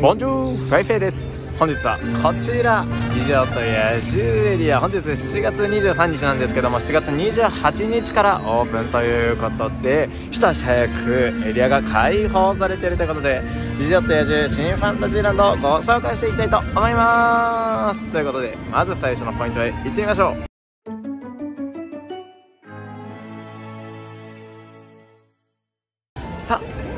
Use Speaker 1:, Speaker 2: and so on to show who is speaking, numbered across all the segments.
Speaker 1: Bonjour フェイフェイです本日はこちら美女と野獣エリア本日7月23日なんですけども7月28日からオープンということで一足早くエリアが開放されているということで美女と野獣新ファンタジーランドをご紹介していきたいと思います。ということでまず最初のポイントへ行ってみましょう。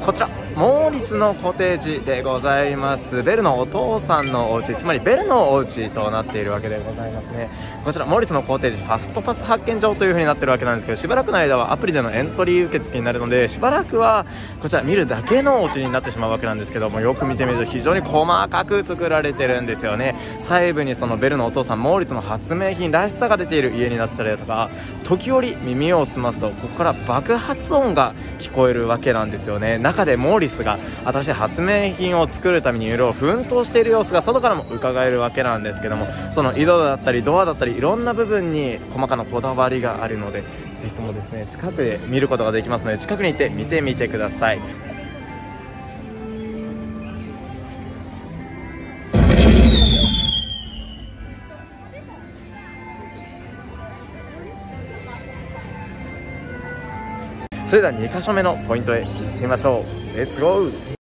Speaker 1: こちらモーリスのコテージでございます。ベルのお父さんのお家つまりベルのお家となっているわけでございますね。こちらモーリスのコテージファストパス発見場という風になってるわけなんですけどしばらくの間はアプリでのエントリー受付になるのでしばらくはこちら見るだけのお家になってしまうわけなんですけどもよく見てみると非常に細かく作られてるんですよね。細部にそのベルのお父さんモーリスの発明品らしさが出ている家になってたりだとか時折耳を澄ますとここから爆発音が聞こえるわけなんですよね。中中でモーリスが新しい発明品を作るためにいろいろ奮闘している様子が外からも伺えるわけなんですけどもその井戸だったりドアだったりいろんな部分に細かなこだわりがあるのでぜひともですね近くで見ることができますので近くに行って見てみてください。それでは2箇所目のポイントへ行ってみましょう。レッツゴー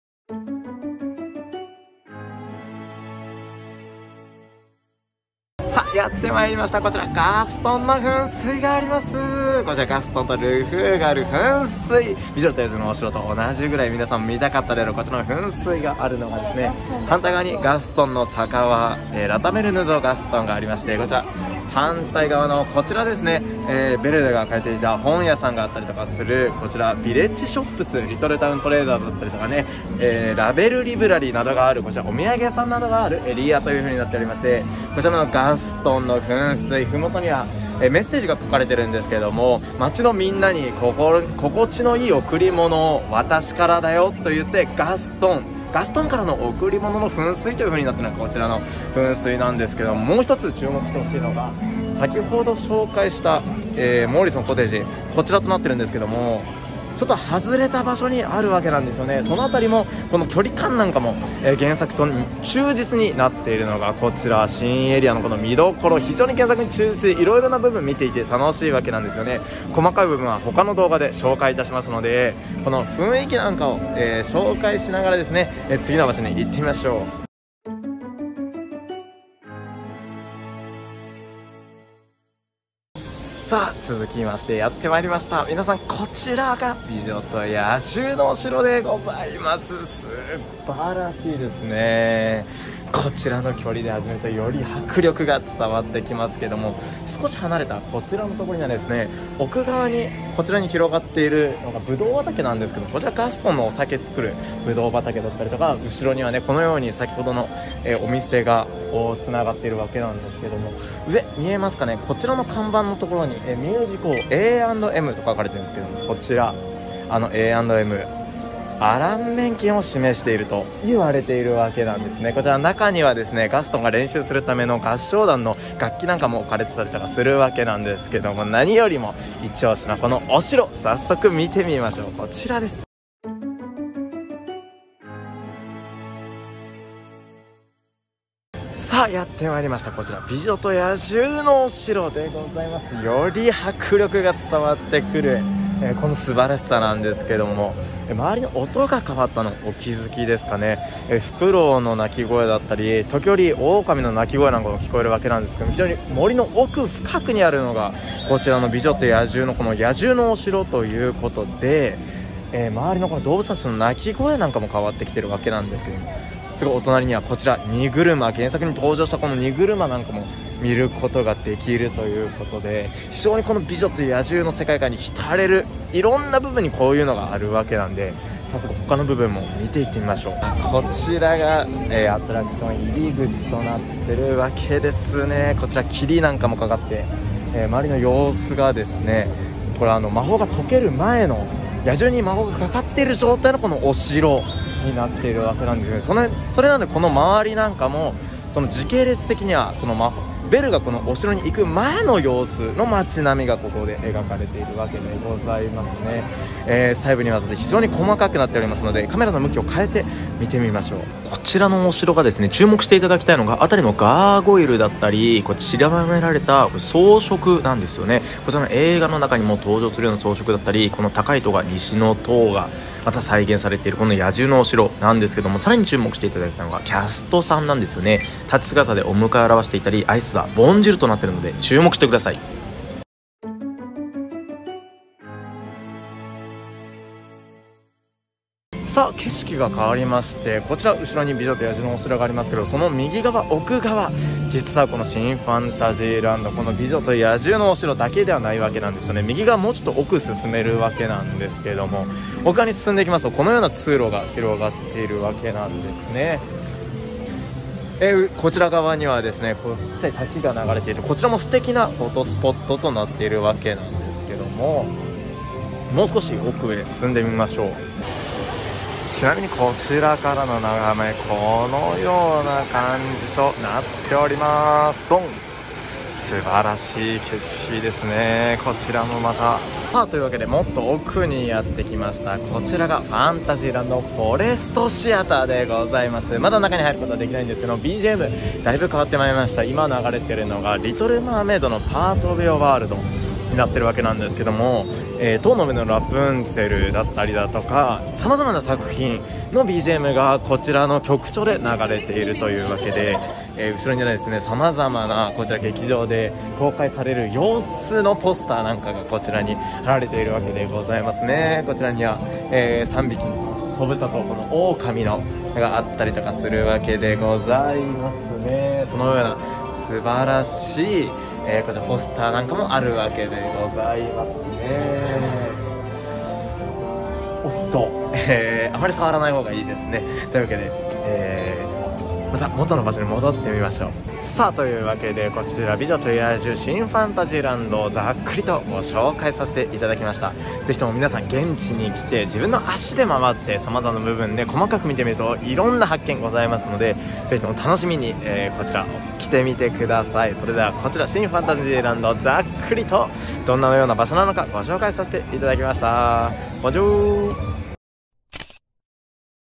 Speaker 1: さあやってまいりました。こちらガストンの噴水があります。こちらガストンとルフーがある噴水。美女と野獣のお城と同じぐらい皆さん見たかったであろうこちらの噴水があるのがですね反対側にガストンの酒は、えー、ラタメルヌドガストンがありましてこちら反対側のこちらですね、えー、ベルデが書いていた本屋さんがあったりとかするこちらビレッジショップスリトルタウントレーダーだったりとかね、えー、ラベルリブラリーなどがあるこちらお土産屋さんなどがあるエリアという風になっておりましてこちらのガストンの噴水ふもとにはえメッセージが書かれてるんですけども街のみんなに心心地のいい贈り物を私からだよと言ってガストンガストンからの贈り物の噴水という風になっているのがこちらの噴水なんですけどもう一つ注目してほしいのが先ほど紹介した、えー、モーリスのコテージこちらとなってるんですけどもちょっと外れた場所にあるわけなんですよね。その辺りもこの距離感なんかも、えー、原作と忠実になっているのがこちら新エリアのこの見どころ非常に原作に忠実でいろいろな部分見ていて楽しいわけなんですよね。細かい部分は他の動画で紹介いたしますのでこの雰囲気なんかを、えー、紹介しながらですね、えー、次の場所に行ってみましょう。さあ続きましてやってまいりました。皆さんこちらが美女と野獣のお城でございます。素晴らしいですね。こちらの距離で始めるとより迫力が伝わってきますけども少し離れたこちらのところにはですね奥側にこちらに広がっているのがブドウ畑なんですけどこちらガストンのお酒作るブドウ畑だったりとか後ろにはねこのように先ほどの、えお店がつながっているわけなんですけども上見えますかね？こちらの看板のところに、えミュージコ A&M と書かれてるんですけどもこちらあの A&M アラン免許を示していると言われているわけなんですね。こちら中にはですねガストンが練習するための合唱団の楽器なんかも置かれてたりとかするわけなんですけども何よりも一押しなこのお城早速見てみましょう。こちらです。さあやってまいりました。こちら美女と野獣のお城でございます。より迫力が伝わってくる、えー、この素晴らしさなんですけどもえ周りの音が変わったのお気づきですかね。えフクロウの鳴き声だったり時折狼の鳴き声なんかも聞こえるわけなんですけど非常に森の奥深くにあるのがこちらの美女と野獣のこの野獣のお城ということで、え、周りのこの動物たちの鳴き声なんかも変わってきてるわけなんですけどもすごいお隣にはこちら荷車。原作に登場したこの荷車なんかも見ることができるということで非常にこの美女と野獣の世界観に浸れるいろんな部分にこういうのがあるわけなんで早速他の部分も見ていってみましょう。こちらが、えー、アトラクション入り口となってるわけですね。こちら霧なんかもかかって、えー、周りの様子がですねこれあの魔法が解ける前の野獣に魔法がかかっている状態のこのお城になっているわけなんですよね。それそれなのでこの周りなんかもその時系列的にはその魔法ベルがこのお城に行く前の様子の街並みがここで描かれているわけでございますね、えー、細部にわたって非常に細かくなっておりますのでカメラの向きを変えて見てみましょう。こちらのお城がですね注目していただきたいのが辺りのガーゴイルだったりこちらめられた装飾なんですよね。こちらの映画の中にも登場するような装飾だったりこの高い塔が西の塔がまた再現されているこの野獣のお城なんですけどもさらに注目していただいたのがキャストさんなんですよね。立ち姿でお迎えを表していたりアイスはボンジルとなっているので注目してください。さあ景色が変わりましてこちら後ろに美女と野獣のお城がありますけどその右側奥側実はこの新ファンタジーランドこの美女と野獣のお城だけではないわけなんですよね。右側もうちょっと奥進めるわけなんですけども他に進んでいきますとこのような通路が広がっているわけなんですね。えこちら側にはですねこうちっちゃい滝が流れているこちらも素敵なフォトスポットとなっているわけなんですけどももう少し奥へ進んでみましょう。ちなみにこちらからの眺めこのような感じとなっております。ドン。素晴らしい景色ですね。こちらもまた。さあというわけでもっと奥にやってきました。こちらがファンタジーランドフォレストシアターでございます。まだ中に入ることはできないんですけど BGM だいぶ変わってまいりました。今流れてるのが「リトル・マーメイド」の「パート・オブ・ヨワールド」になってるわけなんですけどもえー、塔の上のラプンツェルだったりだとかさまざまな作品の BGM がこちらの曲調で流れているというわけで、えー、後ろにはですねさまざまなこちら劇場で公開される様子のポスターなんかがこちらに貼られているわけでございますね。こちらには、えー、3匹の小豚とこの狼のがあったりとかするわけでございますね。そのような素晴らしいえー、こちらポスターなんかもあるわけでございますね。おっと、えー、あまり触らない方がいいですね。というわけで、えーまた元の場所に戻ってみましょう。さあというわけでこちら「美女と野獣新ファンタジーランド」をざっくりとご紹介させていただきました。是非とも皆さん現地に来て自分の足で回ってさまざまな部分で細かく見てみるといろんな発見ございますので是非とも楽しみに、えー、こちら来てみてください。それではこちら新ファンタジーランドざっくりとどんなような場所なのかご紹介させていただきました。ボジュー。